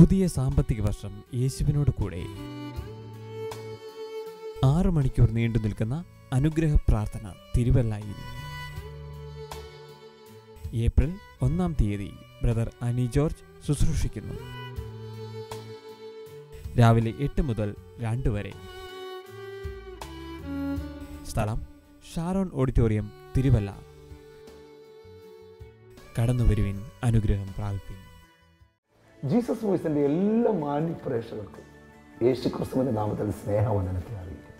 പുതിയ സാമ്പത്തിക വർഷം യേശുവിനോട് കൂടെ. ആറ് മണിക്കൂർ നീണ്ടു നിൽക്കുന്ന അനുഗ്രഹ പ്രാർത്ഥന തിരുവല്ലായി ഏപ്രിൽ ഒന്നാം തീയതി ബ്രദർ അനി ജോർജ് ശുശ്രൂഷിക്കുന്നു. രാവിലെ എട്ട് മുതൽ രണ്ട് വരെ. സ്ഥലം ഷാരോൺ ഓഡിറ്റോറിയം തിരുവല്ല. കടന്നു വരുവിൻ അനുഗ്രഹം പ്രാപിപ്പിൻ. ജീസസ് വോയിസിന്റെ എല്ലാ മാന്യ പ്രേക്ഷകർക്കും യേശു ക്രിസ്തുവിന്റെ നാമത്തിൽ സ്നേഹവന്ദനത്തെ അറിയിക്കും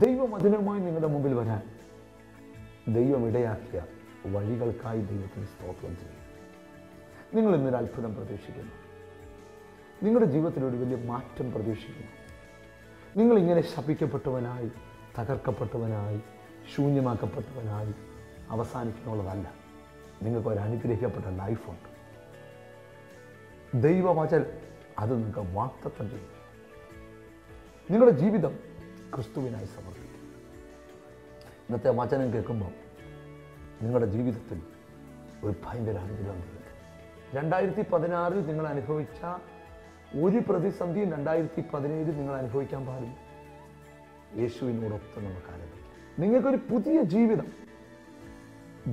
ദൈവം അതിനുമായി നിങ്ങളുടെ മുമ്പിൽ വരാൻ ദൈവം ഇടയാക്കിയ വഴികൾക്കായി ദൈവത്തിന് സ്തോത്രം ചെയ്യും നിങ്ങൾ ഇന്നൊരു അത്ഭുതം പ്രതീക്ഷിക്കുന്നു. നിങ്ങളുടെ ജീവിതത്തിലൊരു വലിയ മാറ്റം പ്രതീക്ഷിക്കുന്നു. നിങ്ങൾ ഇങ്ങനെ ശപിക്കപ്പെട്ടവനായി തകർക്കപ്പെട്ടവനായി ശൂന്യമാക്കപ്പെട്ടവനായി അവസാനിക്കുന്നുള്ളതല്ല. നിങ്ങൾക്ക് ഒരു അനുഗ്രഹിക്കപ്പെട്ട ലൈഫുണ്ട് ദൈവവചൽ അത് നിങ്ങൾക്ക് വാക്തത്വം ചെയ്യും. നിങ്ങളുടെ ജീവിതം ക്രിസ്തുവിനായി സമർപ്പിക്കും. ഇന്നത്തെ വചനം കേൾക്കുമ്പോൾ നിങ്ങളുടെ ജീവിതത്തിൽ ഒരു ഭയങ്കര അനുഗ്രഹം ലഭിക്കും രണ്ടായിരത്തി പതിനാറിൽ നിങ്ങൾ അനുഭവിച്ച ഒരു പ്രതിസന്ധിയും രണ്ടായിരത്തി പതിനേഴിൽ നിങ്ങൾ അനുഭവിക്കാൻ പാടില്ല. യേശുവിനോടൊപ്പം നമുക്ക് ആരംഭിക്കാം. നിങ്ങൾക്കൊരു പുതിയ ജീവിതം.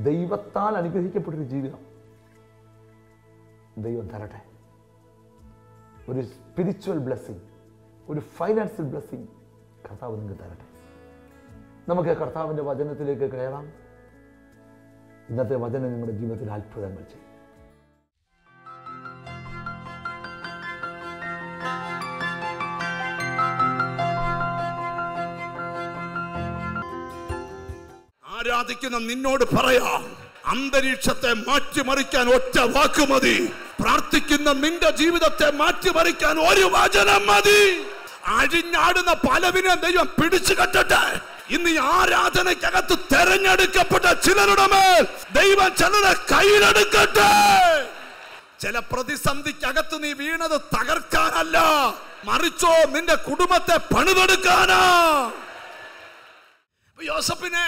ദൈവത്താൽ അനുഗ്രഹിക്കപ്പെട്ടൊരു ജീവിതം. ദൈവം തരട്ടെ. ഒരു സ്പിരിച്വൽ ബ്ലെസ്സിങ് ഒരു ഫൈനാൻഷ്യൽ ബ്ലെസ്സിങ് കർത്താവ് നിങ്ങൾക്ക് തരട്ടെ. നമുക്ക് കർത്താവിന്റെ വചനത്തിലേക്ക് കയറാം. ഇന്നത്തെ വചനം നിങ്ങളുടെ ജീവിതത്തിൽ അത്ഭുതങ്ങൾ ചെയ്യും. ആരാധിക്കുന്ന നിന്നോട് പറയാം അന്തരീക്ഷത്തെ മാറ്റിമറിക്കാൻ ഒറ്റ വാക്ക് മതി പ്രാർത്ഥിക്കുന്ന നിന്റെ ജീവിതത്തെ മാറ്റിമറിക്കാൻ ഒരു വചനം മതി. അഴിഞ്ഞാടുന്ന പലവിനെ ദൈവം പിടിച്ചു കെട്ടട്ടെ. ഇന്ന് ആരാധനയ്ക്കകത്ത് തെരഞ്ഞെടുക്കപ്പെട്ട ചിലരുടെ മേൽ ദൈവം ചിലരെ കയ്യിലെടുക്കട്ടെ. ചില പ്രതിസന്ധിക്കകത്ത് നീ വീണത് തകർക്കാനല്ല മറിച്ചോ നിന്റെ കുടുംബത്തെ പണിതെടുക്കാനാ. യോസഫിനെ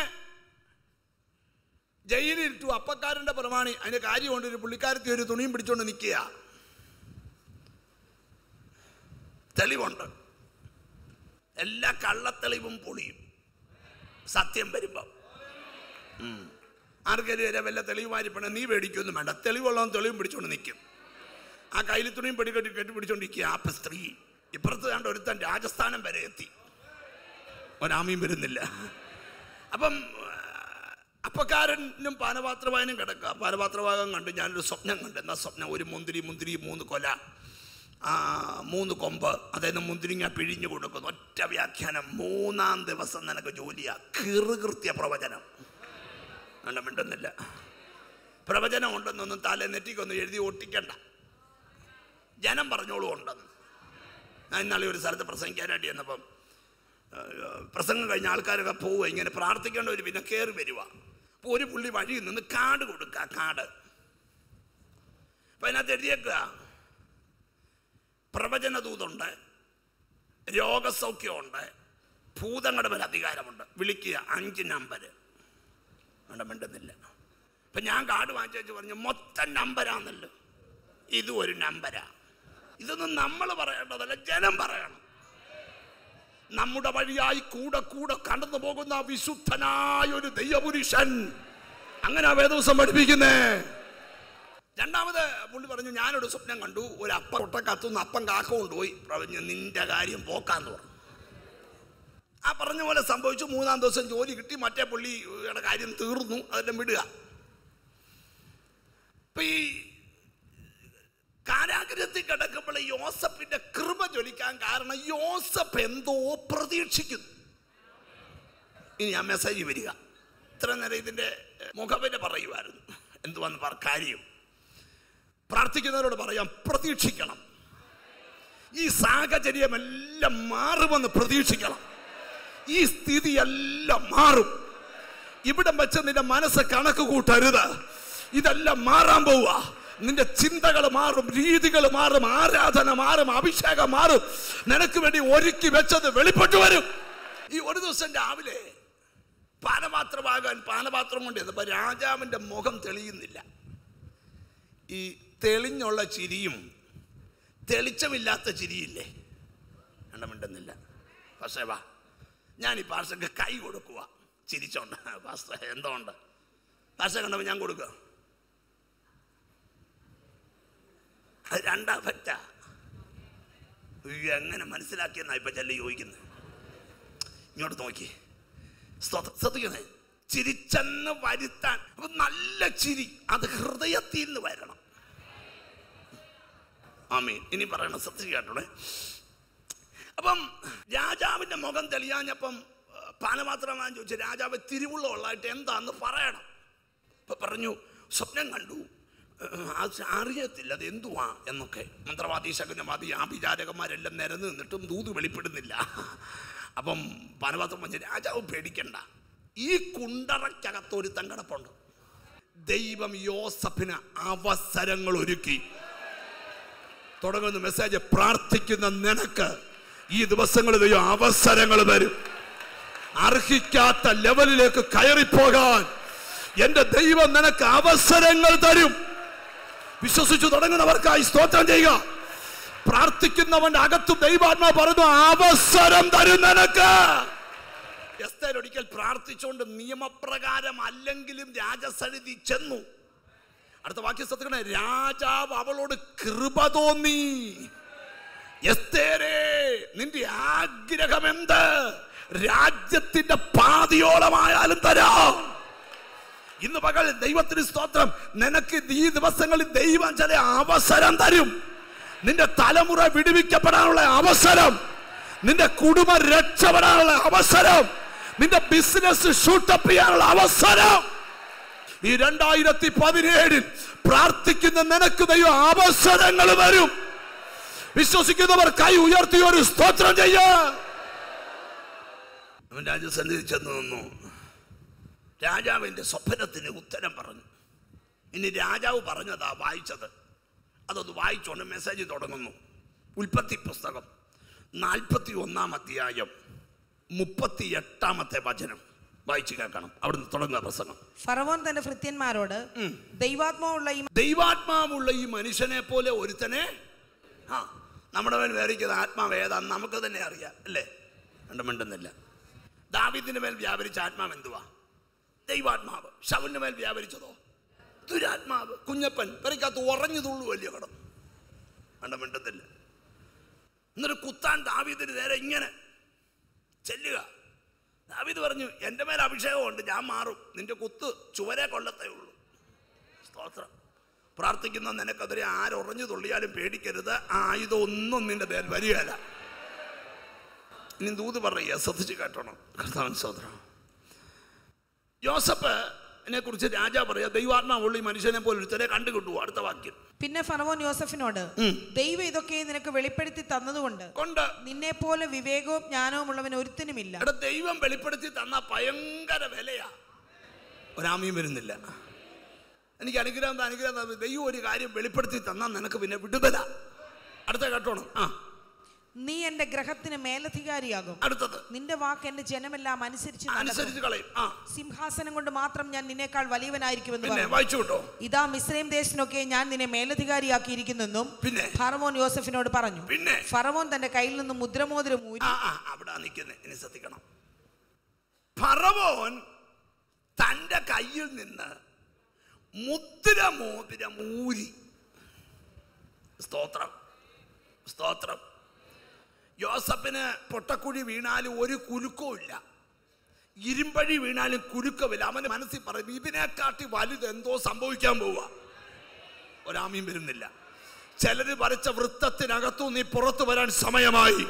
ജയിലിലിട്ടു. അപ്പക്കാരന്റെ പ്രമാണി. അതിന്റെ കാര്യമുണ്ട് ഒരു പുള്ളിക്കാരത്തി ഒരു തുണിയും പിടിച്ചുകൊണ്ട് നിൽക്കുക തെളിവുണ്ട്. എല്ലാ കള്ളത്തെളിവും പൊളിയും. സത്യം വരുമ്പം. ആർക്കെതിരെ വരെ വല്ല തെളിവുമാരി പണ നീ പേടിക്കൊന്നും വേണ്ട. തെളിവുള്ളവൻ തെളിവും പിടിച്ചോണ്ട് നിൽക്കും. ആ കയ്യിൽ തുണിയും പെടി കെട്ടി കെട്ടി പിടിച്ചോണ്ടിരിക്കുക ആ സ്ത്രീ ഇപ്പുറത്ത് കണ്ട ഒരുത്തൻ രാജസ്ഥാനം വരെ എത്തി. ഒരാമയും വരുന്നില്ല. അപ്പം അപ്പക്കാരനും പാനപാത്രവായനും കിടക്കുക. പാനപാത്രവാകം കണ്ട് ഞാനൊരു സ്വപ്നം കണ്ടു. എന്നാ സ്വപ്നം? ഒരു മുന്തിരി മുന്തിരി മൂന്ന് കൊല. മൂന്ന് കൊമ്പ്. അതായത് മുന്തിരിങ്ങ പിഴിഞ്ഞു കൊടുക്കുന്നു. ഒറ്റ വ്യാഖ്യാനം. മൂന്നാം ദിവസം നിനക്ക് ജോലിയാ. കീറുകൃത്യ പ്രവചനം. വേണ്ട മിണ്ടുന്നില്ല. പ്രവചനം ഉണ്ടെന്നൊന്നും തല നെറ്റിക്കൊന്നും എഴുതി ഒട്ടിക്കണ്ട. ജനം പറഞ്ഞോളൂ ഉണ്ടെന്ന്. ഞാൻ ഇന്നാളെ ഒരു സ്ഥലത്ത് പ്രസംഗിക്കാനായിട്ട് ചെന്നപ്പം പ്രസംഗം കഴിഞ്ഞ ആൾക്കാരൊക്കെ പോവുക ഇങ്ങനെ പ്രാർത്ഥിക്കേണ്ട ഒരു പിന്നെ കയറി അപ്പോൾ ഒരു പുള്ളി വഴിയിൽ നിന്ന് കാട് കൊടുക്കുക കാട്. അപ്പം അതിനകത്ത് എഴുതിയേക്കുക പ്രവചനദൂതുണ്ട് രോഗസൗഖ്യമുണ്ട് ഭൂതങ്ങളുടെ പല അധികാരമുണ്ട്. വിളിക്കുക അഞ്ച് നമ്പർ വേണ്ട മിണ്ടുന്നില്ല. അപ്പം ഞാൻ കാർഡ് വാങ്ങിച്ചു പറഞ്ഞു മൊത്തം നമ്പരാന്നല്ലോ. ഇതും ഒരു നമ്പരാ. ഇതൊന്നും നമ്മൾ പറയേണ്ടതല്ല ജനം പറയണം. നമ്മുടെ വഴിയായി കൂടെ കൂടെ കടന്നു പോകുന്ന വിശുദ്ധനായ ഒരു ദൈവപുരുഷൻ. അങ്ങനെ ആ വേദവസം പഠിപ്പിക്കുന്നേ. രണ്ടാമത് പുള്ളി പറഞ്ഞു ഞാനൊരു സ്വപ്നം കണ്ടു. ഒരു അപ്പം ഒട്ടക്കത്തുനിന്ന് അപ്പം കാക്ക കൊണ്ടുപോയി. പറഞ്ഞു നിന്റെ കാര്യം പോക്കാന്ന് പറഞ്ഞു. ആ പറഞ്ഞ പോലെ സംഭവിച്ചു. മൂന്നാം ദിവസം ജോലി കിട്ടി. മറ്റേ പുള്ളിയുടെ കാര്യം തീർന്നു. അതെല്ലാം വിടുക. ഇപ്പൊ ഈ കാരാഗ്രഹത്തിൽ കിടക്കുമ്പോൾ യോസഫിന്റെ കൃപ കാരണം യോസഫ് എന്തോ പ്രതീക്ഷിക്കുന്നു. ഇനി ആ മെസ്സേജ് വരിക. ഇത്ര നേരം ഇതിന്റെ മുഖപിന്നെ പറയുമായിരുന്നു. എന്തുവാന്ന് പറ കാര്യം. പ്രാർത്ഥിക്കുന്നവരോട് പറയാം പ്രതീക്ഷിക്കണം. ഈ സാഹചര്യമെല്ലാം മാറുമെന്ന് പ്രതീക്ഷിക്കണം. ഈ സ്ഥിതിയെല്ലാം മാറും. ഇവിടം വെച്ച് നിന്റെ മനസ്സ് കണക്ക് കൂട്ടരുത്. ഇതെല്ലാം മാറാൻ പോവുക. നിന്റെ ചിന്തകൾ മാറും രീതികൾ മാറും ആരാധന മാറും അഭിഷേകം മാറും. നിനക്ക് വേണ്ടി ഒരുക്കി വെച്ചത് വെളിപ്പെട്ടു വരും. ഈ ഒരു ദിവസം രാവിലെ പാനപാത്രമാകാൻ പാനപാത്രം കൊണ്ട് ചെന്നപ്പോ രാജാവിന്റെ മുഖം തെളിയുന്നില്ല. ഈ തെളിഞ്ഞുള്ള ചിരിയും തെളിച്ചമില്ലാത്ത ചിരിയില്ലേ? കണ്ട മിണ്ടുന്നില്ല. പക്ഷേ വാ. ഞാൻ ഈ പാർശ്വക്ക് കൈ കൊടുക്കുക ചിരിച്ചോണ്ട്. പാസ്റ്റർ എന്തോണ്ട്? പാസ്റ്റർ കണ്ടപ്പോൾ ഞാൻ കൊടുക്കുക രണ്ടാ പറ്റ എങ്ങനെ മനസ്സിലാക്കിയെന്നാ ഇപ്പൊ ചെല്ലി ചോദിക്കുന്നത് ഇങ്ങോട്ട് നോക്കി. ശ്രദ്ധിക്കുന്നേ? ചിരിച്ചെന്ന് വരുത്താൻ. നല്ല ചിരി. അത് ഹൃദയത്തിൽ നിന്ന് വരണം. ആമീൻ. ഇനി പറയണം. ശ്രദ്ധിച്ച് അപ്പം രാജാവിന്റെ മുഖം തെളിയാഞ്ഞപ്പം പാനപാത്രം പാനപാത്രമാൻ ചോദിച്ചു രാജാവ് തിരുവുള്ള ഉള്ളതായിട്ട് എന്താന്ന് പറയണം. അപ്പൊ പറഞ്ഞു സ്വപ്നം കണ്ടു. അറിയത്തില്ല അത് എന്തുവാ എന്നൊക്കെ. മന്ത്രവാദി ശകുനവാദി ആഭിചാരകന്മാരെല്ലാം നിരന്ന് നിന്നിട്ടും ദൂത് വെളിപ്പെടുന്നില്ല. അപ്പം പനപാത്രം പറഞ്ഞ രാജാവ് പേടിക്കണ്ട. ഈ കുണ്ടറയ്ക്കകത്ത് ഒരു തങ്കടപ്പുണ്ട്. ദൈവം യോസഫിന് അവസരങ്ങൾ ഒരുക്കി. തുടങ്ങുന്ന മെസ്സേജ് പ്രാർത്ഥിക്കുന്ന നിനക്ക് ഈ ദിവസങ്ങളിൽ ദൈവം അവസരങ്ങൾ വരും അർഹിക്കാത്ത ലെവലിലേക്ക് കയറിപ്പോകാൻ എന്റെ ദൈവം നിനക്ക് അവസരങ്ങൾ തരും. വിശ്വസിച്ചു തുടങ്ങുന്നവർക്കായി സ്തോത്രം ചെയ്യുക. പ്രാർത്ഥിക്കുന്നവന്റെ അകത്തും ദൈവാത്മാ പറഞ്ഞു അവസരം തരും നിനക്ക്. എസ്തേർ ഒരിക്കൽ പ്രാർത്ഥിച്ചുകൊണ്ട് നിയമപ്രകാരം അല്ലെങ്കിലും രാജസന്നിധി ചെന്നു. അടുത്ത വാക്യ ശ്രദ്ധിക്കണേ രാജാവ് അവളോട് കൃപ തോന്നി. എസ്തേരേ നിന്റെ ആഗ്രഹം എന്ത് രാജ്യത്തിന്റെ പാതിയോളമായാലും തരാം. ഇന്ന് പകൽ ദൈവത്തിന് സ്തോത്രം. നിനക്ക് ഈ ദിവസങ്ങളിൽ ദൈവം ചില അവസരം തരും. നിന്റെ തലമുറ വിടുവിക്കപ്പെടാനുള്ള അവസരം. നിന്റെ കുടുംബം രക്ഷപ്പെടാനുള്ള അവസരം. നിന്റെ ബിസിനസ് ഷൂട്ടപ്പ് ചെയ്യാനുള്ള അവസരം. ഈ രണ്ടായിരത്തി പതിനേഴിൽ പ്രാർത്ഥിക്കുന്ന നിനക്ക് ദൈവം അവസരങ്ങൾ വരും വിശ്വസിക്കുന്നവർ കൈ ഉയർത്തി ഒരു സ്തോത്രം ചെയ്യ. അവൻ രാജസന്നിധി ചെന്ന് നിന്നു. രാജാവിന്റെ സ്വപ്നത്തിന് ഉത്തരം പറഞ്ഞു. ഇനി രാജാവ് പറഞ്ഞതാ വായിച്ചത്. അതൊന്ന് വായിച്ചുകൊണ്ട് മെസ്സേജ് തുടങ്ങുന്നു. ഉൽപ്പത്തി പുസ്തകം നാൽപ്പത്തി ഒന്നാം അധ്യായം മുപ്പത്തി എട്ടാമത്തെ വചനം. വായിച്ചു കേൾക്കണം. അവിടുന്ന് തുടങ്ങുന്ന പ്രസംഗം. ഫറവോൻ തന്റെ ഭൃത്യന്മാരോട് ദൈവാത്മാവുള്ള ഈ ദൈവാത്മാവുള്ള ഈ മനുഷ്യനെ പോലെ ഒരുത്തനെ? ആ നമ്മുടെ മേൽ വേറിക്കുന്ന ആത്മാവ് ഏതാന്ന് നമുക്ക് തന്നെ അറിയാം അല്ലേ? കണ്ടു മിണ്ടുന്നില്ല. ദാവിദിന്റെ മേൽ വ്യാപരിച്ച ആത്മാവ് എന്തുവാ? ദൈവാത്മാവ് ശവന്റെ മേൽ വ്യാപരിച്ചതോ? ദുരാത്മാവ് കുഞ്ഞപ്പൻ പെരക്കകത്ത് ഉറഞ്ഞു തുള്ളു വലിയ കടം. കണ്ട മിണ്ടത്തില്ല. എന്നിട്ട് കുത്താൻ ദാവീദിന് നേരെ ഇങ്ങനെ ചെല്ലുക. ദാവീദ് പറഞ്ഞു എന്റെ മേൽ അഭിഷേകമുണ്ട് ഞാൻ മാറും. നിന്റെ കുത്ത് ചുവരെ കൊല്ലത്തേ ഉള്ളൂ. സ്തോത്രം. പ്രാർത്ഥിക്കുന്ന നിനക്കെതിരെ ആരൊറഞ്ഞു തുള്ളിയാലും പേടിക്കരുത്. ആയുധം ഒന്നും നിന്റെ പേര് വരികയല്ല. ഇനി ദൂത് പറയുക ശ്രദ്ധിച്ച് കേട്ടോണം. കർത്താവൻ സ്തോത്രം. യോസഫ് എന്നെ കുറിച്ച് രാജാ പറയാ ദൈവാത്മാവുള്ള ഈ മനുഷ്യനെ പോലെ ഒരുത്തരെ കണ്ടുകിട്ടു അടുത്ത വാക്യം. പിന്നെ ഫറവോൻ യോസഫിനോട് ദൈവം ഇതൊക്കെ നിനക്ക് വെളിപ്പെടുത്തി തന്നതുകൊണ്ട് കൊണ്ട് നിന്നെ പോലെ വിവേകവും ജ്ഞാനവും ഉള്ളവൻ ഒരുത്തിനുമില്ല. ദൈവം വെളിപ്പെടുത്തി തന്ന ഭയങ്കര വിലയാ. ഒരാമയും വരുന്നില്ല. എനിക്ക് അനുഗ്രഹം അനുഗ്രഹം ദൈവം ഒരു കാര്യം വെളിപ്പെടുത്തി തന്നാൽ നിനക്ക് പിന്നെ വിടുതല. അടുത്ത കേട്ടോണം. ആ. നീ എന്റെ ഗ്രഹത്തിന് മേലധികാരിയാകും. അടുത്തത്. നിന്റെ വാക്ക് എന്റെ ജനമെല്ലാം അനുസരിച്ച് നടക്കും. അനുസരിച്ച് കളയും. സിംഹാസനം കൊണ്ട് മാത്രം ഞാൻ നിന്നേക്കാൾ വലിയവനായിരിക്കും എന്ന് പറഞ്ഞു. വായിച്ചു കേട്ടോ ഇതാ മിസ്രൈം ദേശത്തിനൊക്കെ ഞാൻ നിന്നെ മേലധികാരിയാക്കിയിരിക്കുന്നെന്നും പിന്നെ? ഫറവോൻ യോസഫിനോട് പറഞ്ഞു. പിന്നെ? ഫറവോൻ തന്റെ കയ്യിൽ നിന്ന് മുദ്രമോതിരം ഊരി അവിടെ നിൽക്കുന്നത് ഇനി ശ്രദ്ധിക്കണം. ഫറവോൻ തന്റെ കയ്യിൽ നിന്ന് മുദ്രമോതിരം ഊരി. സ്തോത്രം. സ്തോത്രം. യോസഫിന് പൊട്ടക്കുഴി വീണാലും ഒരു കുലുക്കവും ഇല്ല. ഇരുമ്പഴി വീണാലും കുലുക്കമില്ല. അവന് മനസ്സിൽ പറയും ഇതിനെക്കാട്ടി വലുത് എന്തോ സംഭവിക്കാൻ പോവുക ഒരാമയും വരുന്നില്ല. ചിലര് വരച്ച വൃത്തത്തിനകത്തു നീ പുറത്തു വരാൻ സമയമായി.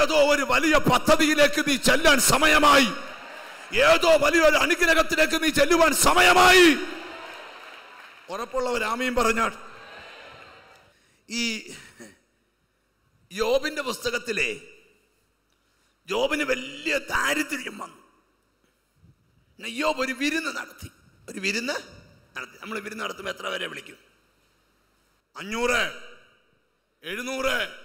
ഏതോ ഒരു വലിയ പദ്ധതിയിലേക്ക് നീ ചെല്ലാൻ സമയമായി. ഏതോ വലിയൊരു അനുഗ്രഹത്തിലേക്ക് നീ ചെല്ലുവാൻ സമയമായി. ഉറപ്പുള്ള ആമയും പറഞ്ഞാൽ ഈ യോബിന്റെ പുസ്തകത്തിലെ യോബിന് വലിയ ദാരിദ്ര്യം വന്നു. യോബ് ഒരു വിരുന്ന് നടത്തി. ഒരു വിരുന്ന് നടത്തി. നമ്മൾ വിരുന്ന് നടത്തുമ്പോൾ എത്ര പേരെ വിളിക്കും? അഞ്ഞൂറ് എഴുന്നൂറ്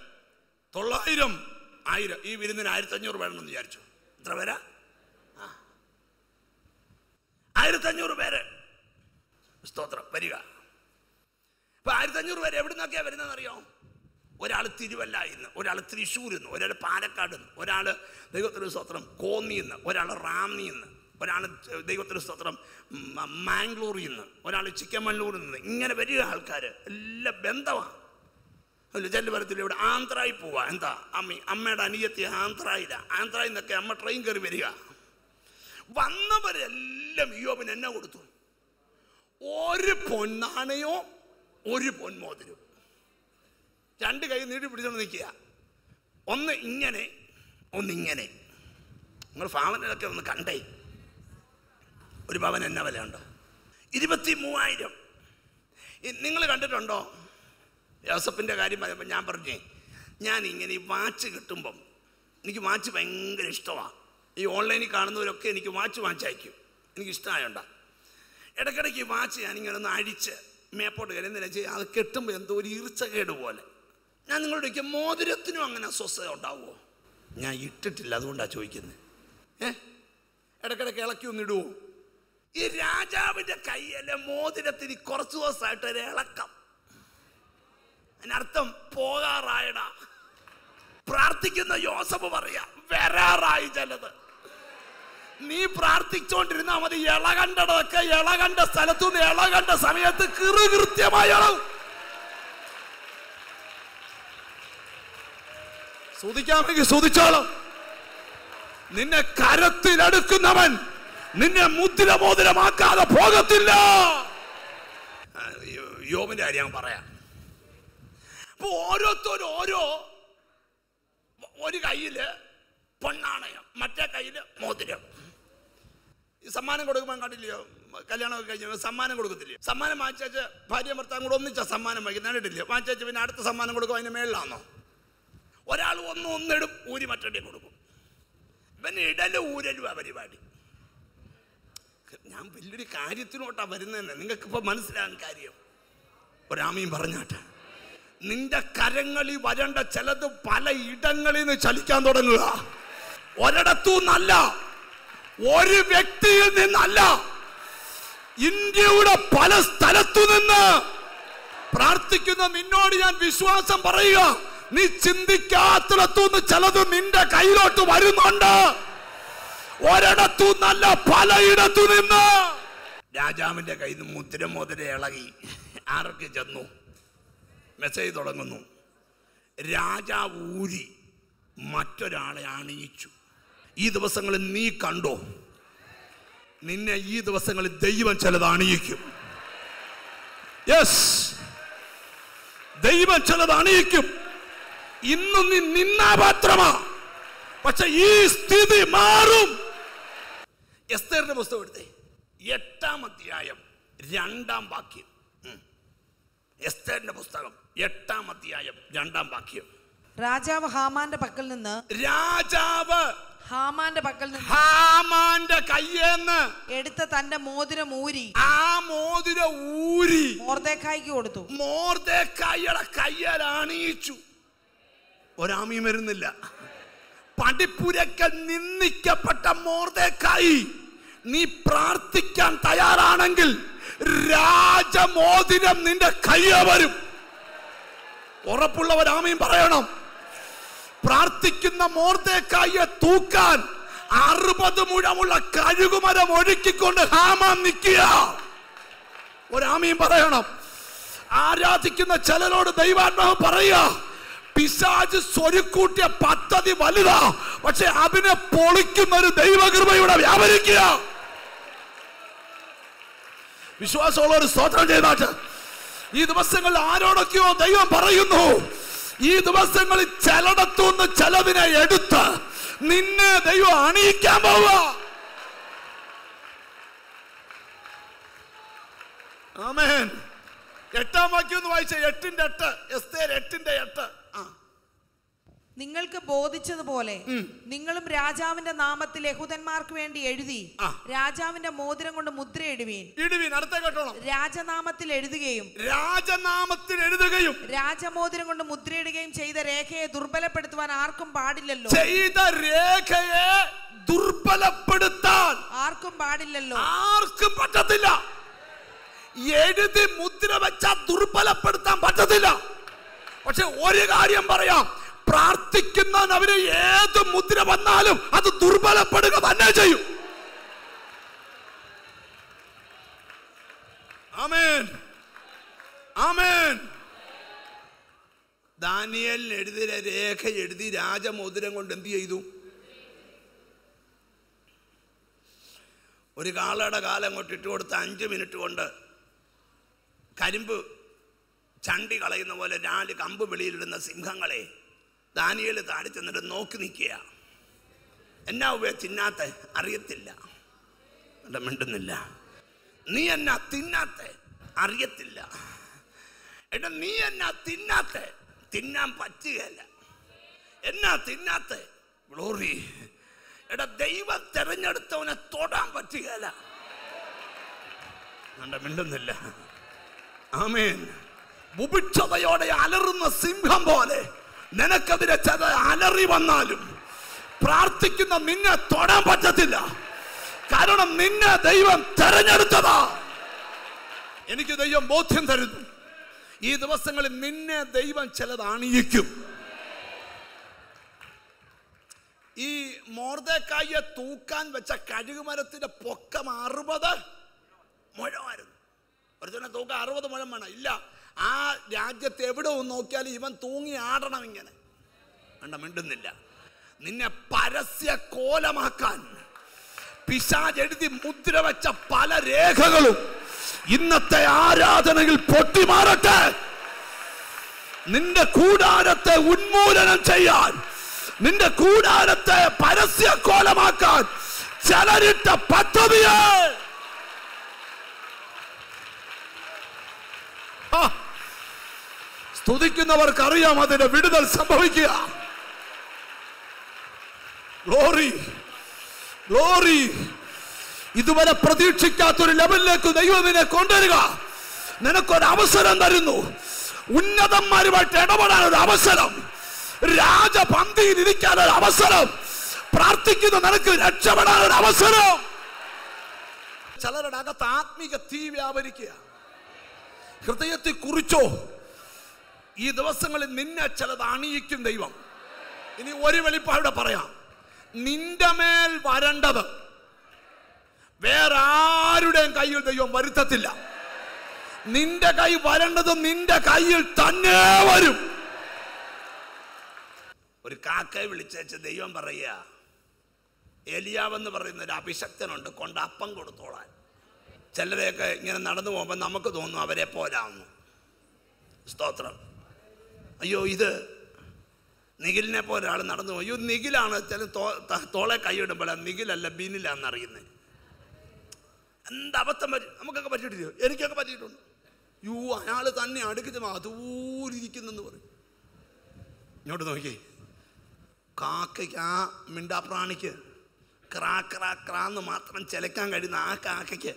തൊള്ളായിരം ആയിരം. ഈ വിരുന്നിന് ആയിരത്തി അഞ്ഞൂറ് വേണമെന്ന് വിചാരിച്ചു. എത്ര പേരാ? ആ. ആയിരത്തി അഞ്ഞൂറ് പേര്. സ്തോത്രം. വരിക. അപ്പൊ ആയിരത്തി അഞ്ഞൂറ് പേര് എവിടെ വരുന്നതെന്ന് അറിയാമോ ഒരാൾ തിരുവല്ല ഇന്ന് ഒരാൾ തൃശ്ശൂരിൽ നിന്ന് ഒരാൾ പാലക്കാട് നിന്ന് ഒരാൾ ദൈവത്തിന് സ്തോത്രം കോന്നിയിൽ നിന്ന് ഒരാൾ റാന്നിയിൽ നിന്ന് ഒരാൾ ദൈവത്തിന് സ്തോത്രം മാംഗ്ലൂരിൽ നിന്ന് ഒരാൾ ചിക്കമല്ലൂരിൽ നിന്ന് ഇങ്ങനെ വരിക ആൾക്കാർ എല്ലാം ബന്ധമാണ്. അല്ല ചെല്ലു വരത്തില്ല ഇവിടെ ആന്ധ്രായി പോവാ. എന്താ? അമ്മി അമ്മയുടെ അനിയത്തി ആന്ധ്രായിലാണ് ആന്ധ്രായിൽ നിന്നൊക്കെ അമ്മ ട്രെയിൻ കയറി വരിക. വന്നവരെല്ലാം യോബിന് എന്നെ കൊടുത്തു. ഒരു പൊന്നാണയോ ഒരു പൊന്മോതിരും രണ്ട് കൈ നീട്ടി പിടിച്ചോണ്ട് നിൽക്കുക. ഒന്ന് ഇങ്ങനെ ഒന്നിങ്ങനെ. നിങ്ങൾ ഭാവനയിലൊക്കെ ഒന്ന് കണ്ടേ. ഒരു ഭവൻ എന്ന വിലയുണ്ട്? ഇരുപത്തി മൂവായിരം നിങ്ങൾ കണ്ടിട്ടുണ്ടോ? യോസഫിന്റെ കാര്യം പറയുമ്പോൾ ഞാൻ പറഞ്ഞേ ഞാൻ ഇങ്ങനെ ഈ വാച്ച് കിട്ടുമ്പം എനിക്ക് വാച്ച് ഭയങ്കര ഇഷ്ടമാണ് ഈ ഓൺലൈനിൽ കാണുന്നവരൊക്കെ എനിക്ക് വാച്ച് വാങ്ങിച്ചയക്കും. എനിക്ക് ഇഷ്ടമായോണ്ട. ഇടയ്ക്കിടയ്ക്ക് ഈ വാച്ച് ഞാനിങ്ങനെ ഒന്ന് അഴിച്ച് മേപ്പോട്ട് കരുന്നില്ല ചെയ്യുക അത് കെട്ടുമ്പോൾ എന്തോ ഒരു ഈർച്ചകേട് പോലെ. ഞാൻ നിങ്ങളോട് ചോദിക്കാം മോതിരത്തിനും അങ്ങനെ അസ്വസ്ഥത ഉണ്ടാവുമോ? ഞാൻ ഇട്ടിട്ടില്ല അതുകൊണ്ടാണ് ചോദിക്കുന്നത് ഏ? ഇടക്കിടക്ക് ഇളക്കി ഒന്നിടുവോ ഈ രാജാവിന്റെ കയ്യിലെ മോതിരത്തിന് കുറച്ച് ദിവസമായിട്ട് ഒരു ഇളക്കം. അതിനർത്ഥം പോകാറായടാ. പ്രാർത്ഥിക്കുന്ന യോസഫ് പറയാ വരാറായി ചിലത് നീ പ്രാർത്ഥിച്ചോണ്ടിരുന്നാ മതി ഇളകണ്ടതൊക്കെ ഇളകണ്ട സ്ഥലത്തുനിന്ന് ഇളകണ്ട സമയത്ത് കൃത്യമായി ഇളവും സ്തുതിക്കാമെങ്കിൽ ചോദിച്ചോളൂ. നിന്നെ കരത്തിലെടുക്കുന്നവൻ നിന്നെ മുദ്രമോതിരമാക്കാതെ പോകത്തില്ല. യോമിന്റെ കാര്യം പറയാം. അപ്പൊ ഓരോരുത്തരും ഓരോ ഒരു കയ്യിൽ പൊണ്ണാണയം മറ്റേ കയ്യിൽ മോതിരം. ഈ സമ്മാനം കൊടുക്കുമ്പോൾ കണ്ടില്ലയോ? കല്യാണമൊക്കെ കഴിഞ്ഞ സമ്മാനം കൊടുക്കത്തില്ലയോ? സമ്മാനം വാങ്ങിച്ചു ഭാര്യ ഭർത്താവും കൂടെ ഒന്നിച്ചാ സമ്മാനം വാങ്ങിക്കും കണ്ടിട്ടില്ലേ വാങ്ങിച്ചു പിന്നെ അടുത്ത സമ്മാനം കൊടുക്കും അതിന് മേളിലാണോ ഒരാൾ ഒന്ന് ഒന്നിടും ഊരി മറ്റേ കൊടുക്കും. പിന്നെ ഇടൽ ഊരലും ആ പരിപാടി ഞാൻ വലിയൊരു കാര്യത്തിനോട്ടാ വരുന്നതെന്ന് നിങ്ങൾക്ക് ഇപ്പൊ മനസ്സിലാകാൻ കാര്യം. ഒരാമയും പറഞ്ഞാട്ടെ നിന്റെ കരങ്ങളിൽ വരേണ്ട ചിലത് പല ഇടങ്ങളിൽ നിന്ന് ചലിക്കാൻ തുടങ്ങുക. ഒരിടത്തു നിന്നല്ല ഒരു വ്യക്തിയിൽ നിന്നല്ല. ഇന്ത്യയുടെ പല സ്ഥലത്തു നിന്ന് പ്രാർത്ഥിക്കുന്ന നിന്നോട് ഞാൻ വിശ്വാസം പറയുക. നീ ചിന്തിക്കാത്തിടത്തുനിന്ന് ചിലത് നിന്റെ കയ്യിലോട്ട് വരുന്നുണ്ട്. ഒരിടത്തു നല്ല പലയിടത്തു നിന്ന്. രാജാവിന്റെ കയ്യിൽ നിന്ന് മുദ്ര മുദ്ര ഇളകി ആർക്ക് ചെന്നു. മെസ്സേജ് തുടങ്ങുന്നു. രാജാവ് ഊരി മറ്റൊരാളെ അണിയിച്ചു. ഈ ദിവസങ്ങളിൽ നീ കണ്ടോ? നിന്നെ ഈ ദിവസങ്ങളിൽ ദൈവം ചിലത് അണിയിക്കും. യെസ് ദൈവം ചിലത് അണിയിക്കും. ഇന്ന് നീ നിന്നാ പാത്രമാ പക്ഷെ ഈ സ്ഥിതി മാറും. എസ്തേറിന്റെ പുസ്തകം എടുത്തേ. എട്ടാം അധ്യായം രണ്ടാം വാക്യം. എസ്തേറിന്റെ പുസ്തകം എട്ടാം അധ്യായം രണ്ടാം വാക്യം. രാജാവ് ഹാമാന്റെ പക്കൽ നിന്ന് രാജാവ് ഹാമാന്റെ പക്കൽ നിന്ന് ഹാമാന്റെ കയ്യെന്ന് എടുത്ത തന്റെ മോതിരം ഊരി ആ മോതിരം ഊരി മോർദേക്കായ്ക്ക് കൊടുത്തു. മോർദേക്കായുടെ കയ്യാൽ അണിയിച്ചു ഒരാമയും വരുന്നില്ല. പടിപ്പുരക്കൽ നിന്ദിക്കപ്പെട്ട മോർദേക്കായി നീ പ്രാർത്ഥിക്കാൻ തയ്യാറാണെങ്കിൽ രാജമോതിരം നിന്റെ കയ്യ വരും. ഉറപ്പുള്ളവർ ആമയും പറയണം. പ്രാർത്ഥിക്കുന്ന മോർദേക്കായെ തൂക്കാൻ അറുപത് മുഴമുള്ള കഴുകുമരം ഒഴുക്കിക്കൊണ്ട് ഹാമാൻ നിൽക്കുക. ഒരാമയും പറയണം. ആരാധിക്കുന്ന ചിലരോട് ദൈവാത്മാവ് പറയുക പിശാജ് സ്വരുക്കൂട്ടിയ പദ്ധതി വലുതാ പക്ഷെ അതിനെ പൊളിക്കുന്ന ഒരു ദൈവകൃപയുടെ വ്യാപരിക്കുക. വിശ്വാസമുള്ള ഒരു സ്തോത്രം ചെയ്താട്ട്. ഈ ദിവസങ്ങളിൽ ആരോടൊക്കെയോ ദൈവം പറയുന്നു ഈ ദിവസങ്ങളിൽ ചിലടത്തുനിന്ന് ചിലതിനെ എടുത്ത് നിന്നെ ദൈവം അണിയിക്കാൻ പോവുക. എട്ടാം വാക്യം ഒന്ന് വായിച്ച. എട്ടിന്റെ എട്ട് എസ് എട്ടിന്റെ എട്ട്. നിങ്ങൾക്ക് ബോധിച്ചതുപോലെ നിങ്ങളും രാജാവിന്റെ നാമത്തിൽ യഹൂദന്മാർക്ക് വേണ്ടി എഴുതി രാജാവിന്റെ മോതിരം കൊണ്ട് മുദ്ര ഇടുവീൻ. അടുത്ത കേട്ടോ രാജനാമത്തിൽ എഴുതുകയും രാജനാമത്തിൽ എഴുതുകയും രാജമോതിരം കൊണ്ട് മുദ്രയിടുകയും ചെയ്ത രേഖയെ ദുർബലപ്പെടുത്തുവാൻ ആർക്കും പാടില്ലല്ലോ. ചെയ്ത രേഖയെ ദുർബലപ്പെടുത്താൻ ആർക്കും പാടില്ലല്ലോ. ആർക്കും പറ്റത്തില്ല. എഴുതി മുദ്ര വെച്ചാൽ ദുർബലപ്പെടുത്താൻ പറ്റത്തില്ല. പക്ഷെ ഒരു കാര്യം പറയാം. പ്രാർത്ഥിക്കുന്നവന് ഏത് മുദ്ര വന്നാലും അത് ദുർബലപ്പെടുക തന്നെ ചെയ്യും. ആമേൻ. ആമേൻ. ദാനിയൽ എഴുതിയ രേഖ എഴുതി രാജമോതിരം കൊണ്ട് എന്ത് ചെയ്തു? ഒരു കാളയുടെ കാലം കൊണ്ട് ഇട്ട് കൊടുത്ത് അഞ്ച് മിനിറ്റ് കൊണ്ട് കരിമ്പ് ചണ്ടി കളയുന്ന പോലെ നാല് കമ്പ് വെളിയിലിടുന്ന സിംഹങ്ങളെ ദാനിയേൽ താഴെ ചെന്നിട്ട് നോക്കി നിൽക്കുക എന്നാ ഉപയോഗ തിന്നാത്ത? അറിയത്തില്ല. മിണ്ടുന്നില്ല. നീ എന്നാ തിന്നാത്ത? അറിയത്തില്ല. എടാ നീ എന്നാ തിന്നാത്ത? തിന്നാൻ പറ്റുകയല്ല. എന്നാ തിന്നാത്ത? ഗ്ലോറി. എടാ ദൈവം തെരഞ്ഞെടുത്തവനെ തൊടാൻ പറ്റുകയല്ല. കണ്ട മിണ്ടുന്നില്ല. ആമേൻ. ഉപിക്ഷതയോടെ അലറുന്ന സിംഹം പോലെ നിനക്കെതിരെ ചില അലറി വന്നാലും പ്രാർത്ഥിക്കുന്ന നിന്നെ തൊടാൻ പറ്റത്തില്ല. കാരണം നിന്നെ ദൈവം തെരഞ്ഞെടുത്തതാ. എനിക്ക് ദൈവം ബോധ്യം തരുന്നു. ഈ ദിവസങ്ങളിൽ നിന്നെ ദൈവം ചിലത് അണിയിക്കും ഈ മോർദേക്കായെ തൂക്കാൻ വെച്ച കഴുകുമരത്തിന്റെ പൊക്കം അറുപത് മുഴമായിരുന്നു. ഒരുത്തനെ തൂക്കം അറുപത് മുഴം വേണം. ഇല്ല. ആ രാജ്യത്ത് എവിടെ നോക്കിയാലും ഇവൻ തൂങ്ങി ആടണം ഇങ്ങനെ. വേണ്ട മിണ്ടുന്നില്ല. നിന്നെ പരസ്യ കോലമാക്കാൻ പിശാജ് എഴുതി മുദ്ര വെച്ച പല രേഖകളും ഇന്നത്തെ ആരാധനയിൽ പൊട്ടിമാറട്ടെ. നിന്റെ കൂടാരത്തെ ഉന്മൂലനം ചെയ്യാൻ നിന്റെ കൂടാരത്തെ പരസ്യ കോലമാക്കാൻ ചിലരിട്ട പദ്ധതിയെ സ്തുതിക്കുന്നവർക്ക് അറിയാം അതിന്റെ വിടുതൽ സംഭവിക്കുക. ഇതുവരെ പ്രതീക്ഷിക്കാത്തൊരു ലെവലിലേക്ക് ദൈവം നിന്നെ കൊണ്ടുവരിക. നിനക്കൊരു അവസരം തരുന്നു. ഉന്നതന്മാരുമായിട്ട് ഇടപെടാൻ ഒരു അവസരം. രാജപന്തിയിൽ ഇരിക്കാൻ ഒരു അവസരം. പ്രാർത്ഥിക്കുന്ന നിനക്ക് രക്ഷപ്പെടാൻ ഒരു അവസരം. ചിലരുടെ അകത്ത് ആത്മീക തീ വ്യാപരിക്കുക. ഹൃദയത്തെ കുറിച്ചോ ഈ ദിവസങ്ങളിൽ നിന്നെ ചിലത് അണിയിക്കും ദൈവം. ഇനി ഒരു വെളിപ്പാടെ പറയാം. നിന്റെ മേൽ വരേണ്ടത് വേറെ ആരുടെയും കയ്യിൽ ദൈവം വരുത്തത്തില്ല. നിന്റെ കൈ വരേണ്ടത് നിന്റെ കയ്യിൽ തന്നെ വരും. ഒരു കാക്കയെ വിളിച്ചേച്ച് ദൈവം പറയുക എലിയാവെന്ന് പറയുന്ന ഒരു അഭിഷക്തനുണ്ട് കൊണ്ട് അപ്പം കൊടുത്തോളാൻ. ചിലരെയൊക്കെ ഇങ്ങനെ നടന്നു പോകുമ്പോൾ നമുക്ക് തോന്നും അവരെ പോലാവുന്നു. സ്തോത്രം. അയ്യോ ഇത് നിഖിലിനെ പോലെ ഒരാൾ നടന്നു പോയി. അയ്യോ നിഖിലാണ് ചില തോളെ കൈയിടുമ്പോൾ നിഖിലല്ല ബിനിലാന്ന് അറിയുന്നത് എന്ത് അബദ്ധം പറ്റി? നമുക്കൊക്കെ പറ്റിയിട്ടില്ലയോ എനിക്കൊക്കെ പറ്റിയിട്ടുണ്ട്. യൂ അയാൾ തന്നെ അടുക്കിച്ച് അതൂരിയ്ക്കുന്നെന്ന് പറയും. ഇങ്ങോട്ട് നോക്കി കാക്കയ്ക്ക് ആ മിണ്ടാപ്രാണിക്ക് ക്രാ ക്രാ ക്രാന്ന് മാത്രം ചിലക്കാൻ കഴിയുന്ന ആ കാക്കയ്ക്ക്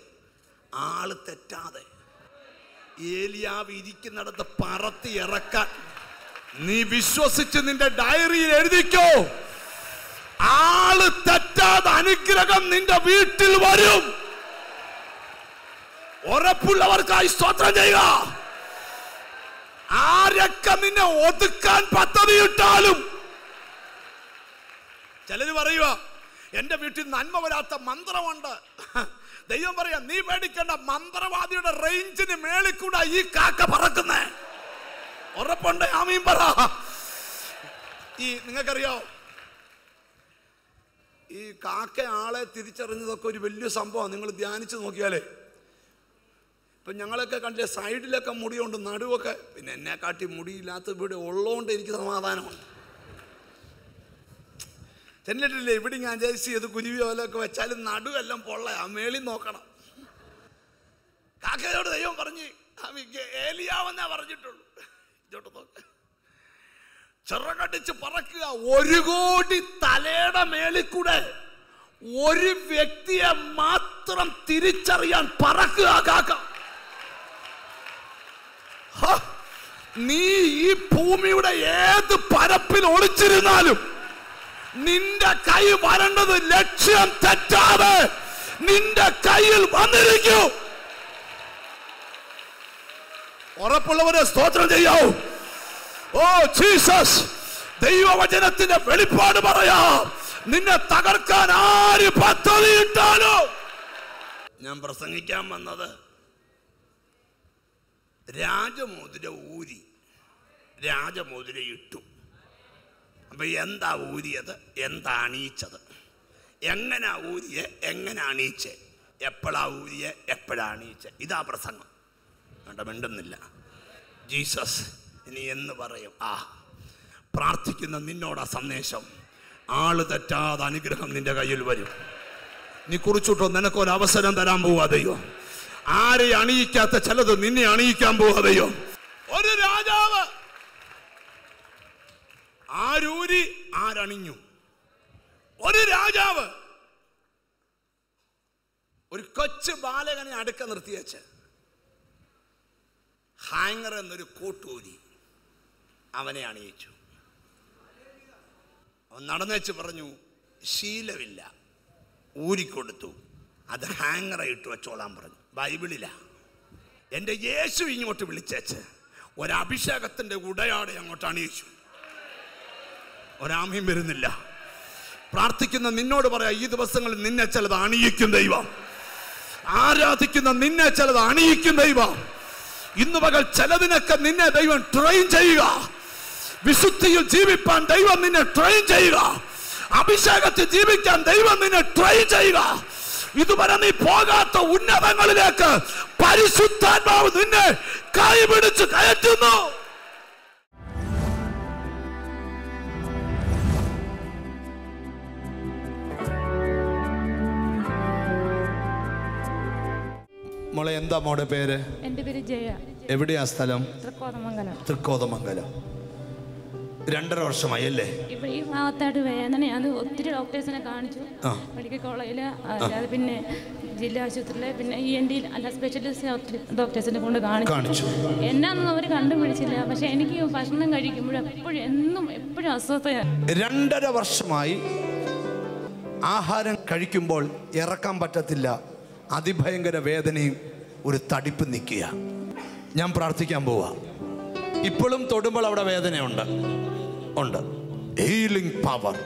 ആൾ തെറ്റാതെ. ഏലിയാവ് ഇരിക്കുന്നിടത്ത് പറത്തി ഇറക്കാൻ നീ വിശ്വസിച്ച് നിന്റെ ഡയറിയിൽ എഴുതിക്കോ. ആൾ തെറ്റാതെ അനുഗ്രഹം നിന്റെ വീട്ടിൽ വരും. ഉറപ്പുള്ളവർക്കായി സ്തോത്രം ചെയ്യുക. ആരൊക്കെ നിന്നെ ഒതുക്കാൻ പദ്ധതിയിട്ടാലും. ചിലര് പറയുക എന്റെ വീട്ടിൽ നന്മ വരാത്ത മന്ത്രമുണ്ട്. ദൈവം പറയാ നീ പേടിക്കേണ്ട മന്ത്രവാദിയുടെ റേഞ്ചിന് മേളിൽ കൂടെ ഈ കാക്ക പറക്കുന്നേ. ഉറപ്പുണ്ട് ആമീൻ പറ. ഈ നിങ്ങൾക്കറിയോ? ഈ കാക്ക ആളെ തിരിച്ചറിഞ്ഞതൊക്കെ ഒരു വലിയ സംഭവമാണ്. നിങ്ങൾ ധ്യാനിച്ചു നോക്കിയാലേ. ഇപ്പം ഞങ്ങളൊക്കെ കണ്ടില്ലേ സൈഡിലൊക്കെ മുടിയുണ്ട് നടുവൊക്കെ. പിന്നെ എന്നെ കാട്ടി മുടിയില്ലാത്ത ഇവിടെ ഉള്ളതുകൊണ്ട് എനിക്ക് സമാധാനമുണ്ട്. ചെന്നിട്ടില്ലേ ഇവിടെ ഞാൻ ജേഴ്സി ചെയ്ത് കുരുവി പോലൊക്കെ വെച്ചാലും നടുവെല്ലാം പൊള്ളയാ. മേളി നോക്കണം. കാക്കയോട് ദൈവം പറഞ്ഞ് ഏലിയാവെന്നേ പറഞ്ഞിട്ടുള്ളൂ. ഇങ്ങോട്ട് ചിറകടിച്ച് പറക്കുക ഒരു കോടി തലയുടെ മേളിൽ കൂടെ ഒരു വ്യക്തിയെ മാത്രം തിരിച്ചറിയാൻ പറക്കുക കാക്ക. നീ ഈ ഭൂമിയുടെ ഏത് പരപ്പിൽ ഒളിച്ചിരുന്നാലും നിന്റെ കൈ വരേണ്ടത് ലക്ഷ്യം തെറ്റാതെ നിന്റെ കയ്യിൽ വന്നിരിക്കൂ. ഉറപ്പുള്ളവരെ സ്തോത്രം ചെയ്യാവൂ. ഓ ജീസസ് ദൈവവചനത്തിന്റെ വെളിപ്പാട് പറയാം. നിന്നെ തകർക്കാൻ ആര് പദ്ധതിയിട്ടാലോ ഞാൻ പ്രസംഗിക്കാൻ വന്നത് രാജമോതിര ഊരി രാജമോതിര ഇട്ടു. അപ്പൊ എന്താ ഊരിയത്? എന്താ അണിയിച്ചത്? എങ്ങനാ ഊരിയെ? എങ്ങനെ അണിയിച്ചേ? എപ്പോഴാ ഊരിയെ? എപ്പോഴാ അണിയിച്ചേ? ഇതാ പ്രസംഗം. വേണ്ട മിണ്ടുന്നില്ല. ജീസസ് ഇനി എന്ന് പറയും? ആ പ്രാർത്ഥിക്കുന്ന നിന്നോടാ സന്ദേശം. ആൾ തെറ്റാതെ അനുഗ്രഹം നിന്റെ കയ്യിൽ വരും. നീ കുറിച്ചിട്ടോ നിനക്കൊരു അവസരം തരാൻ പോവാതെയോ ആരെ അണിയിക്കാത്ത ചിലത് നിന്നെ അണിയിക്കാൻ പോവാതെയോ ഒരു രാജാവ്. ആരൂരി ആരണിഞ്ഞു. ഒരു രാജാവ്. ഒരു കൊച്ചു ബാലകനെ അടുക്ക നിർത്തിയച്ച്. ഹാങ്ങർ എന്നൊരു കോട്ടൂരി അവനെ അണിയിച്ചു. അവൻ നടന്നേച്ച് പറഞ്ഞു ശീലമില്ല. ഊരിക്കൊടുത്തു. അത് ഹാങ്ങറെ ഇട്ട് വെച്ചോളാൻ പറഞ്ഞു. ബൈബിളില. എന്റെ യേശു ഇങ്ങോട്ട് വിളിച്ചേച്ച്. ഒരഭിഷേകത്തിന്റെ ഉടയാടെ അങ്ങോട്ട് അണിയിച്ചു. ഒരാമയും വരുന്നില്ല. പ്രാർത്ഥിക്കുന്ന നിന്നോട് പറയാ ഈ ദിവസങ്ങളിൽ നിന്നെ ചിലത് അണിയിക്കും ദൈവം. ആരാധിക്കുന്ന നിന്നെ ചിലത് അണിയിക്കും ദൈവം. ഇന്ന് പകൽ ചിലതിനൊക്കെ നിന്നെ ദൈവം ട്രെയിൻ ചെയ്യുക. വിശുദ്ധിയിൽ ജീവിപ്പാൻ ദൈവം നിന്നെ ട്രെയിൻ ചെയ്യുക. അഭിഷേകത്തിൽ ജീവിക്കാൻ ദൈവം നിന്നെ ട്രെയിൻ ചെയ്യുക. ഇതുവരെ നീ പോകാത്ത ഉന്നതങ്ങളിലേക്ക് പരിശുദ്ധാത്മാവ് നിന്നെ കൈപിടിച്ച് കയറ്റുന്നു. മോളെ എന്താ മോടെ പേര്? എന്റെ പേര് ജയ. എവിടെയാ സ്ഥലം? തൃക്കോതമംഗലം. തൃക്കോതമംഗലം. രണ്ടര വർഷമായി അല്ലേ? ഇവിടെ ഈ ഭാഗത്തായിട്ട് വേദനയാണ്. ഒത്തിരി ഡോക്ടേഴ്സിനെ കാണിച്ചു. മെഡിക്കൽ കോളേജിൽ അല്ലാതെ പിന്നെ ജില്ലാ ആശുപത്രിയിലെ പിന്നെ ഇ എൻ ഡിയിൽ അല്ല സ്പെഷ്യലിസ്റ്റ് ഡോക്ടേഴ്സിനെ കൊണ്ട് കാണിച്ചു. കാണിച്ചു. എന്നാന്നും അവർ കണ്ടുപിടിച്ചില്ല. പക്ഷെ എനിക്ക് ഭക്ഷണം കഴിക്കുമ്പോഴും എപ്പോഴും എന്നും എപ്പോഴും അസ്വസ്ഥയാണ്. രണ്ടര വർഷമായി ആഹാരം കഴിക്കുമ്പോൾ ഇറക്കാൻ പറ്റത്തില്ല. അതിഭയങ്കര വേദനയും ഒരു തടിപ്പ് നിൽക്കുക ഞാൻ പ്രാർത്ഥിക്കാൻ പോവാ. ഇപ്പോഴും തൊടുമ്പോൾ അവിടെ വേദനയുണ്ട്. ഉണ്ട്. ഹീലിംഗ് പവർ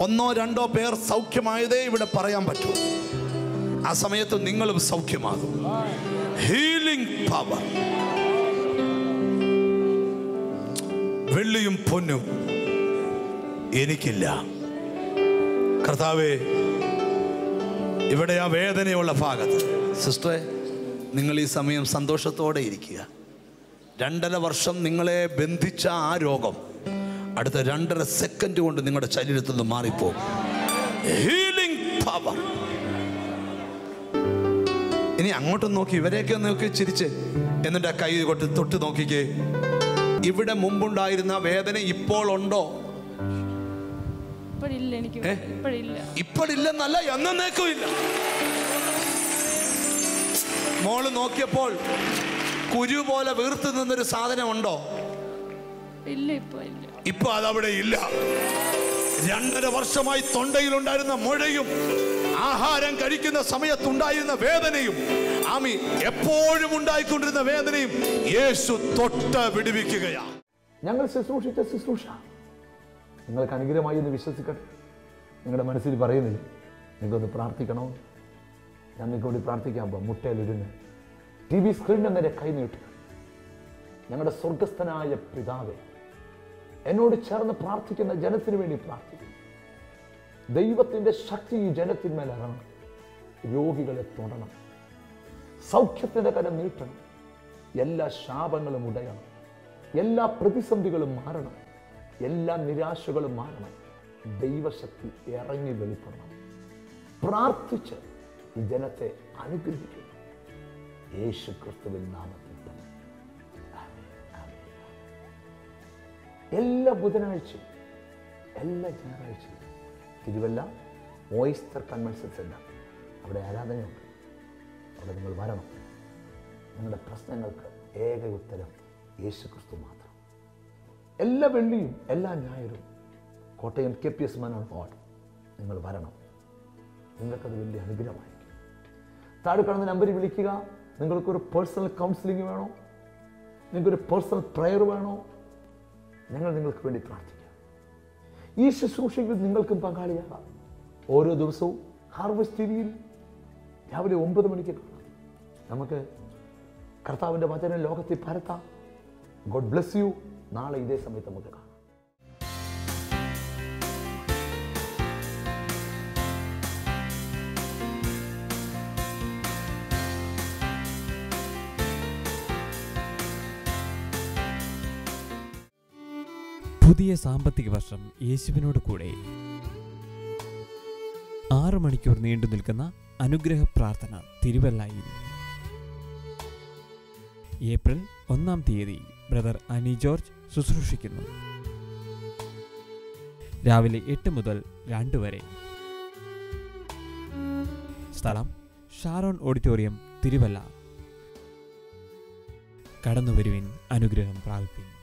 ഒന്നോ രണ്ടോ പേർ സൗഖ്യമായതേ ഇവിടെ പറയാൻ പറ്റൂ. ആ സമയത്ത് നിങ്ങളും സൗഖ്യമാകും. ഹീലിംഗ് പവർ വെള്ളിയും പൊന്നും എനിക്കില്ല. കർത്താവേ ഇവിടെ ആ വേദനയുള്ള ഭാഗത്ത്. സിസ്റ്ററെ നിങ്ങൾ ഈ സമയം സന്തോഷത്തോടെ ഇരിക്കുക. രണ്ടര വർഷം നിങ്ങളെ ബന്ധിച്ച ആ രോഗം അടുത്ത രണ്ടര സെക്കൻഡ് കൊണ്ട് നിങ്ങളുടെ ശരീരത്തിൽ നിന്ന് മാറിപ്പോകും. ഹീലിംഗ് പവർ ഇനി അങ്ങോട്ടും നോക്കി ഇവരെയൊക്കെ നോക്കി ചിരിച്ച്. എന്നിട്ട് ആ കൈ കൊണ്ട് തൊട്ട് നോക്കിക്കേ. ഇവിടെ മുമ്പുണ്ടായിരുന്ന വേദന ഇപ്പോൾ ഉണ്ടോ? ഇപ്പോഴില്ല എനിക്ക്? ഇപ്പോഴില്ല. ഇപ്പോഴില്ലെന്നല്ല എന്നേക്കും ഇല്ല മോൾ നോക്കിയപ്പോൾ കുരു പോലെ വീർത്ത് നിന്നൊരു സാധനം ഉണ്ടോ ഇല്ല ഇപ്പൊ ഇല്ല. ഇപ്പൊ അതവിടെ ഇല്ല. രണ്ടര വർഷമായി തൊണ്ടയിലുണ്ടായിരുന്ന മുഴയും ആഹാരം കഴിക്കുന്ന സമയത്തുണ്ടായിരുന്ന വേദനയും ആമി എപ്പോഴും ഉണ്ടായിക്കൊണ്ടിരുന്ന വേദനയും യേശു തൊട്ട് വിടുവിക്കുകയാ ഞങ്ങൾ ശുശ്രൂഷിച്ച ശുശ്രൂഷ. നിങ്ങൾക്ക് അനുഗ്രഹമായി എന്ന് വിശ്വസിക്കട്ടെ. നിങ്ങളുടെ മനസ്സിൽ പറയുന്നില്ല നിങ്ങൾക്കൊന്ന് പ്രാർത്ഥിക്കണോ? ഞാൻ നിങ്ങൾക്ക് വേണ്ടി പ്രാർത്ഥിക്കാൻ പോകാം മുട്ടയിലിരുന്ന്. ടി വി സ്ക്രീനിൽ നേരെ കൈ നീട്ടുക. ഞങ്ങളുടെ സ്വർഗസ്ഥനായ പിതാവേ എന്നോട് ചേർന്ന് പ്രാർത്ഥിക്കുന്ന ജനത്തിന് വേണ്ടി പ്രാർത്ഥിക്കുന്നു ദൈവത്തിന്റെ ശക്തി ഈ ജനത്തിന്മേൽ ഇറങ്ങണം രോഗികളെ തൊടണം. സൗഖ്യത്തിന്റെ കരം നീട്ടണം. എല്ലാ ശാപങ്ങളും ഉടയണം. എല്ലാ പ്രതിസന്ധികളും മാറണം. എല്ലാ നിരാശകളും മാറണം. ദൈവശക്തി ഇറങ്ങി വെളിപ്പെടണം. പ്രാർത്ഥിച്ച് ഈ ജനത്തെ അനുഗ്രഹിക്കുന്നു യേശു ക്രിസ്തുവിൻ നാമത്തിൽ തന്നെ. എല്ലാ ബുധനാഴ്ചയും എല്ലാ ഞായറാഴ്ചയും തിരുവല്ല ഓയിസ്റ്റർ കൺവെൻഷൻ സെന്റർ അവിടെ ആരാധനയുണ്ട്? അവിടെ നിങ്ങൾ വരണം. നിങ്ങളുടെ പ്രശ്നങ്ങൾക്ക് ഏക ഉത്തരം യേശു ക്രിസ്തു എല്ലാ വെള്ളിയും എല്ലാ ഞായറും Kottayam K P S Menon hall നിങ്ങൾ വരണം. നിങ്ങൾക്കത് വലിയ അനുഗ്രഹമായിരിക്കും. താഴെ കാണുന്ന നമ്പറിൽ വിളിക്കുക. നിങ്ങൾക്കൊരു പേഴ്സണൽ കൗൺസിലിംഗ് വേണോ? നിങ്ങൾക്കൊരു പേഴ്സണൽ പ്രയർ വേണോ? ഞങ്ങൾ നിങ്ങൾക്ക് വേണ്ടി പ്രാർത്ഥിക്കാം. ഈ ശുശ്രൂഷയിൽ നിങ്ങൾക്കും പങ്കാളിയാകാം. ഓരോ ദിവസവും ഹാർവസ്റ്റ് ടിവിയിൽ രാവിലെ ഒമ്പത് മണിക്ക് കാണാം. നമുക്ക് കർത്താവിന്റെ വചനം ലോകത്തിൽ പരത്താം. ഗോഡ് ബ്ലെസ് യു നാളെ ഇതേ സമയത്ത് നമുക്ക് കാണാം. പുതിയ സാമ്പത്തിക വർഷം യേശുവിനോട് കൂടെ. ആറ് മണിക്കൂർ നീണ്ടു നിൽക്കുന്ന അനുഗ്രഹ പ്രാർത്ഥന തിരുവല്ലായി ഏപ്രിൽ ഒന്നാം തീയതി ബ്രദർ അനി ജോർജ് ശുശ്രൂഷിക്കുന്നു. രാവിലെ എട്ട് മുതൽ രണ്ട് വരെ. സ്ഥലം ഷാരോൺ ഓഡിറ്റോറിയം തിരുവല്ല. കടന്നുവരുവിൻ അനുഗ്രഹം പ്രാപിപ്പിൻ.